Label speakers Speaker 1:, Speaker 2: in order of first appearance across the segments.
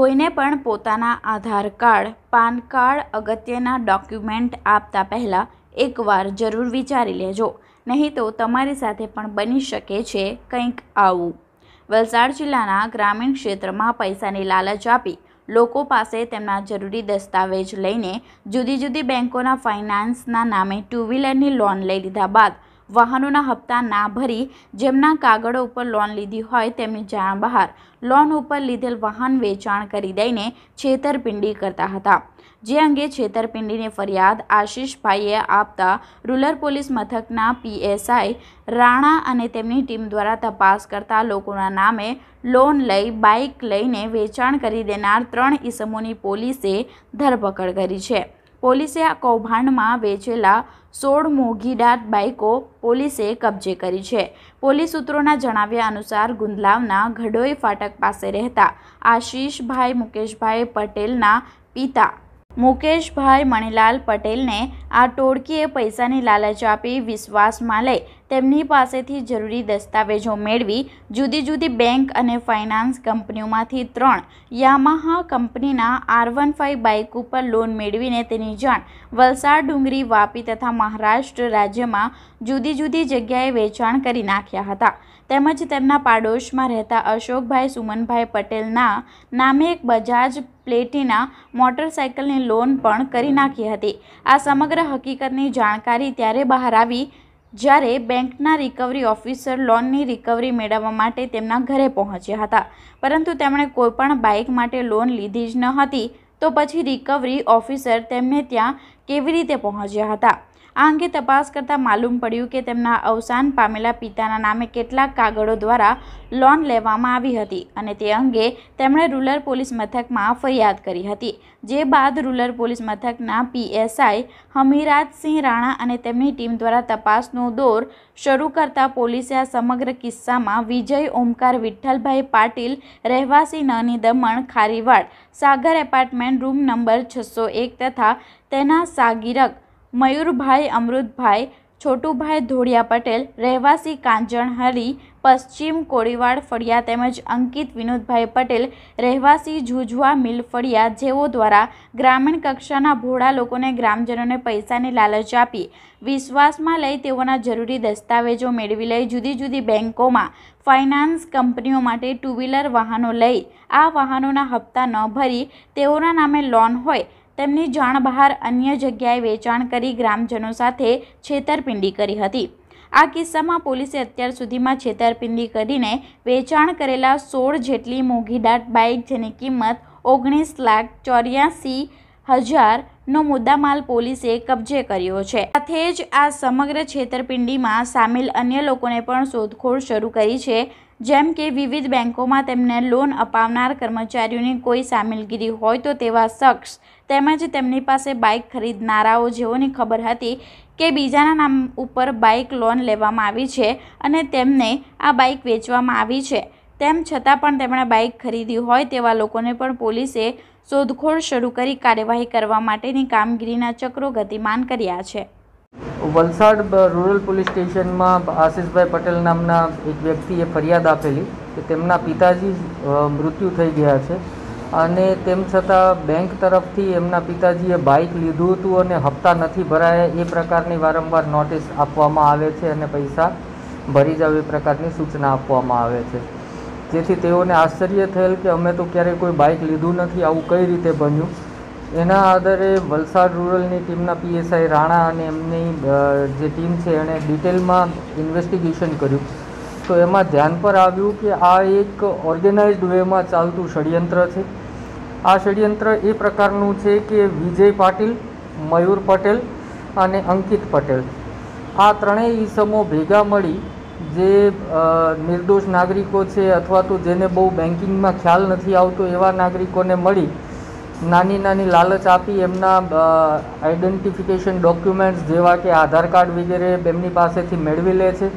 Speaker 1: કોઈને પણ પોતાના આધાર કાર્ડ, પાન કાર્ડ અગત્યના ડોક્યુમેન્ટ આપતા પહેલાં એકવાર જરૂર વિચારી લેજો. નહીં તો તમારી સાથે પણ બની શકે છે કંઈક આવું. વલસાડ જિલ્લાના ગ્રામીણ ક્ષેત્રમાં પૈસાની લાલચ આપી લોકો પાસે તેમના જરૂરી દસ્તાવેજ લઈને જુદી જુદી બેંકોના ફાઇનાન્સના નામે ટુ વ્હીલરની લોન લઈ લીધા બાદ વાહનોના હપ્તા ના ભરી જેમના કાગળો ઉપર લોન લીધી હોય તેમની જાણ બહાર લોન ઉપર લીધેલ વાહન વેચાણ કરી દઈને છેતરપિંડી કરતા હતા. જે અંગે છેતરપિંડીની ફરિયાદ આશીષભાઈએ આપતા રૂરલ પોલીસ મથકના પીએસઆઈ રાણા અને તેમની ટીમ દ્વારા તપાસ કરતા લોકોના નામે લોન લઈ, બાઇક લઈને વેચાણ કરી દેનાર ત્રણ ઈસમોની પોલીસે ધરપકડ કરી છે. પોલીસે આ કૌભાંડમાં વેચેલા સોળ મોઘીડાટ બાઇકો પોલીસે કબજે કરી છે. પોલીસ સૂત્રોના જણાવ્યા અનુસાર ગુંદલાવના ઘડોઈ ફાટક પાસે રહેતા આશીષભાઈ મુકેશભાઈ પટેલના પિતા મુકેશભાઈ મણીલાલ પટેલને આ ટોળકીએ પૈસાની લાલચ આપી વિશ્વાસમાં લઈ તેમની પાસેથી જરૂરી દસ્તાવેજો મેળવી જુદી જુદી બેંક અને ફાઇનાન્સ કંપનીઓમાંથી ત્રણ યામાહા કંપનીના આર વન ફાઇવ બાઇક ઉપર લોન મેળવીને તેની જાણ વલસાડ ડુંગરી, વાપી તથા મહારાષ્ટ્ર રાજ્યમાં જુદી જુદી જગ્યાએ વેચાણ કરી નાખ્યા હતા. તેમજ તેમના પાડોશમાં રહેતા અશોકભાઈ સુમનભાઈ પટેલના નામે એક બજાજ પ્લેટિના મોટરસાયકલની લોન પણ કરી નાખી હતી. આ સમગ્ર હકીકતની જાણકારી ત્યારે બહાર આવી જ્યારે બેંકના રિકવરી ઓફિસર લોનની રિકવરી મેળવવા માટે તેમના ઘરે પહોંચ્યા હતા. પરંતુ તેમણે કોઈપણ બાઇક માટે લોન લીધી જ ન હતી, તો પછી રિકવરી ઓફિસર તેમને ત્યાં કેવી રીતે પહોંચ્યા હતા? આ અંગે તપાસ કરતાં માલુમ પડ્યું કે તેમના અવસાન પામેલા પિતાના નામે કેટલાક કાગળો દ્વારા લોન લેવામાં આવી હતી અને તે અંગે તેમણે રૂરલ પોલીસ મથકમાં ફરિયાદ કરી હતી. જે બાદ રૂરલ પોલીસ મથકના પીએસઆઈ હમીરાજસિંહ રાણા અને તેમની ટીમ દ્વારા તપાસનો દોર શરૂ કરતા પોલીસે આ સમગ્ર કિસ્સામાં વિજય ઓમકાર વિઠ્ઠલભાઈ પાટીલ, રહેવાસી Nani Daman, Kharivad, Sagar apartment room number છસો એક તથા તેના સાગીરક મયુરભાઈ, અમૃતભાઈ, છોટુભાઈ ધોળિયા પટેલ, રહેવાસી કાંજણહરી પશ્ચિમ કોળીવાડ ફળિયા તેમજ અંકિત વિનોદભાઈ પટેલ, રહેવાસી જુજવા મિલ ફળિયા જેઓ દ્વારા ગ્રામીણ કક્ષાના ભોળા લોકોને ગ્રામજનોને પૈસાની લાલચ આપી. વિશ્વાસમાં લઈ તેઓના જરૂરી દસ્તાવેજો મેળવી લઈ જુદી જુદી બેન્કોમાં ફાઇનાન્સ કંપનીઓ માટે ટુ વ્હીલર વાહનો લઈ આ વાહનોના હપ્તા ન ભરી તેઓના નામે લોન હોય તેમની જાણ બહાર અન્ય જગ્યાએ વેચાણ કરી ગ્રામજનો સાથે છેતરપિંડી કરી હતી. આ કિસ્સામાં પોલીસે અત્યાર સુધીમાં છેતરપિંડી કરીને વેચાણ કરેલા સોળ જેટલી મોઘીદાટ બાઇક જેની કિંમત ઓગણીસ લાખ ચોર્યાસી હજારનો મુદ્દામાલ પોલીસે કબજે કર્યો છે. સાથે જ આ સમગ્ર છેતરપિંડીમાં સામેલ અન્ય લોકોને પણ શોધખોળ શરૂ કરી છે. જેમ કે વિવિધ બેંકોમાં તેમને લોન અપાવનાર કર્મચારીઓની કોઈ સામેલગીરી હોય તો તેવા શખ્સ તેમજ તેમની પાસે બાઇક ખરીદનારાઓ જેઓની ખબર હતી કે બીજાના નામ ઉપર બાઇક લોન લેવામાં આવી છે અને તેમને આ બાઇક વેચવામાં આવી છે. તેમ છતાં પણ તેમણે બાઇક ખરીદી હોય તેવા લોકોને પણ પોલીસે શોધખોળ શરૂ કરી કાર્યવાહી કરવા માટેની કામગીરીના ચક્રો ગતિમાન કર્યા છે.
Speaker 2: વલસાડ રૂરલ પોલીસ સ્ટેશનમાં આશિષભાઈ પટેલ નામના એક વ્યક્તિએ ફરિયાદ આપેલી કે તેમના પિતાજી મૃત્યુ થઈ ગયા છે અને તેમ છતાં બેંક તરફથી એમના પિતાજીએ બાઇક લીધું હતું અને હપ્તા નથી ભરાયા. એ પ્રકારની વારંવાર નોટિસ આપવામાં આવે છે અને પૈસા ભરી જાવ એ પ્રકારની સૂચના આપવામાં આવે છે. જેથી તેઓને આશ્ચર્ય થયેલ કે અમે તો ક્યારેય કોઈ બાઇક લીધું નથી, આવું કઈ રીતે બન્યું? એના આધારે વલસાડ રૂરલની ટીમના પીએસઆઈ રાણા અને એમની જે ટીમ છે એણે ડિટેલમાં ઇન્વેસ્ટિગેશન કર્યું. તો એમાં ધ્યાન પર આવ્યું કે આ એક ઓર્ગેનાઇઝડ વેમાં ચાલતું ષડયંત્ર છે. આ ષડયંત્ર એ પ્રકારનું છે કે વિજય પાટીલ, મયુર પટેલ અને અંકિત પટેલ. આ ત્રણેય ઈસમો ભેગા મળી જે નિર્દોષ નાગરિકો છે અથવા તો જેને બહુ બેન્કિંગમાં ખ્યાલ નથી આવતો એવા નાગરિકોને મળી નાની નાની લાલચ આપી એમના આઈડેન્ટિફિકેશન ડોક્યુમેન્ટ્સ જેવા કે આધાર કાર્ડ વગેરે એમની પાસેથી મેળવી લે છે.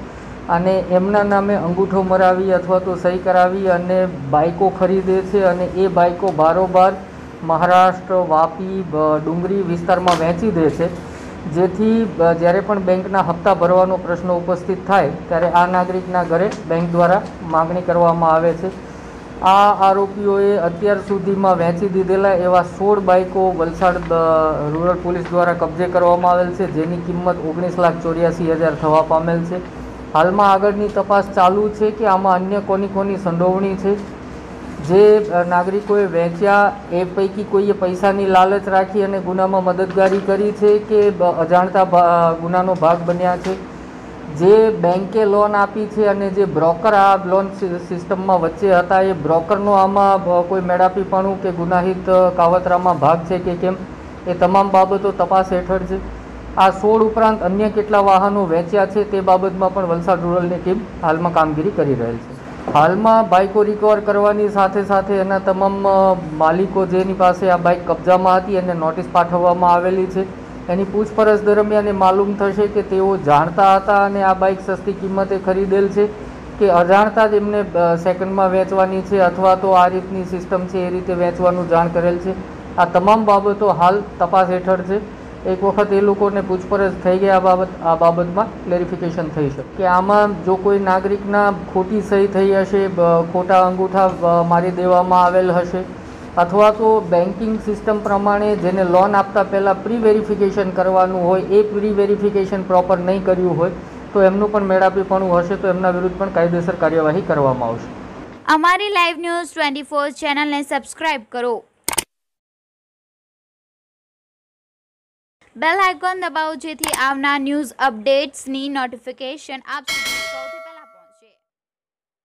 Speaker 2: અને એમના નામે અંગૂઠો મરાવી અથવા તો સહી કરાવી અને બાઇકો ખરીદે છે અને એ બાઇકો બારોબાર મહારાષ્ટ્ર, વાપી ડુંગરી વિસ્તારમાં વહેંચી દે છે. જેથી જ્યારે પણ બેંકના હપ્તા ભરવાનો પ્રશ્ન ઉપસ્થિત થાય, ત્યારે આ નાગરિકના ઘરે બેંક દ્વારા માગણી કરવામાં આવે છે. આ આરોપીઓએ અત્યાર સુધીમાં વહેંચી દીધેલા એવા સોળ બાઇકો વલસાડ રૂરલ પોલીસ દ્વારા કબજે કરવામાં આવેલ છે. જેની કિંમત ઓગણીસ લાખ ચોર્યાસી હજાર થવા પામેલ છે. હાલમાં આગળની તપાસ ચાલુ છે કે આમાં અન્ય કોની કોની સંડોવણી છે? જે નાગરિકોએ વહેંચ્યા એ પૈકી કોઈએ પૈસાની લાલચ રાખી અને ગુનામાં મદદગારી કરી છે કે અજાણતા ગુનાનો ભાગ બન્યા છે? જે બેંકે લોન આપી છે અને જે બ્રોકર આ લોન સિસ્ટમમાં વચ્ચે હતા, એ બ્રોકરનો આમાં કોઈ મેળાપીપણું કે ગુનાહિત કાવતરામાં ભાગ છે કે કેમ, એ તમામ બાબતો તપાસ હેઠળ છે. આ સોળ ઉપરાંત અન્ય કેટલા વાહનો વેચ્યા છે તે બાબતમાં પણ વલસાડ રૂરલની ટીમ હાલમાં કામગીરી કરી રહેલ છે. હાલમાં બાઇકો રિકવર કરવાની સાથે સાથે એના તમામ માલિકો જેની પાસે આ બાઇક કબજામાં હતી એને નોટિસ પાઠવવામાં આવેલી છે. એની પૂછપરછ દરમિયાન એ માલુમ થશે કે તેઓ જાણતા હતા અને આ બાઇક સસ્તી કિંમતે ખરીદેલ છે કે અજાણતા જ એમને સેકન્ડમાં વેચવાની છે અથવા તો આ રીતની સિસ્ટમ છે એ રીતે વેચવાનું જાણ કરેલ છે. આ તમામ બાબતો હાલ તપાસ હેઠળ છે. એક વખત એ લોકોને પૂછપરછ થઈ ગઈ આ બાબત, આ બાબતમાં ક્લેરિફિકેશન થઈ શકે. કે આમાં જો કોઈ નાગરિકના ખોટી સહી થઈ હશે ખોટા અંગૂઠા મારી દેવામાં આવેલ હશે અથવા તો બેન્કિંગ સિસ્ટમ પ્રમાણે જેને લોન આપતા પહેલાં પ્રી વેરિફિકેશન કરવાનું હોય, એ પ્રી વેરિફિકેશન પ્રોપર નહીં કર્યું હોય, તો એમનું પણ મેળાપીપણું હશે, તો એમના વિરુદ્ધ પણ કાયદેસર કાર્યવાહી કરવામાં આવશે.
Speaker 3: અમારી લાઈવ ન્યૂઝ ટ્વેન્ટી ફોર ચેનલને સબસ્ક્રાઇબ કરો. બેલ આઇકોન દબાવો જેથી આવનાર ન્યૂઝ અપડેટ્સની નોટિફિકેશન આપ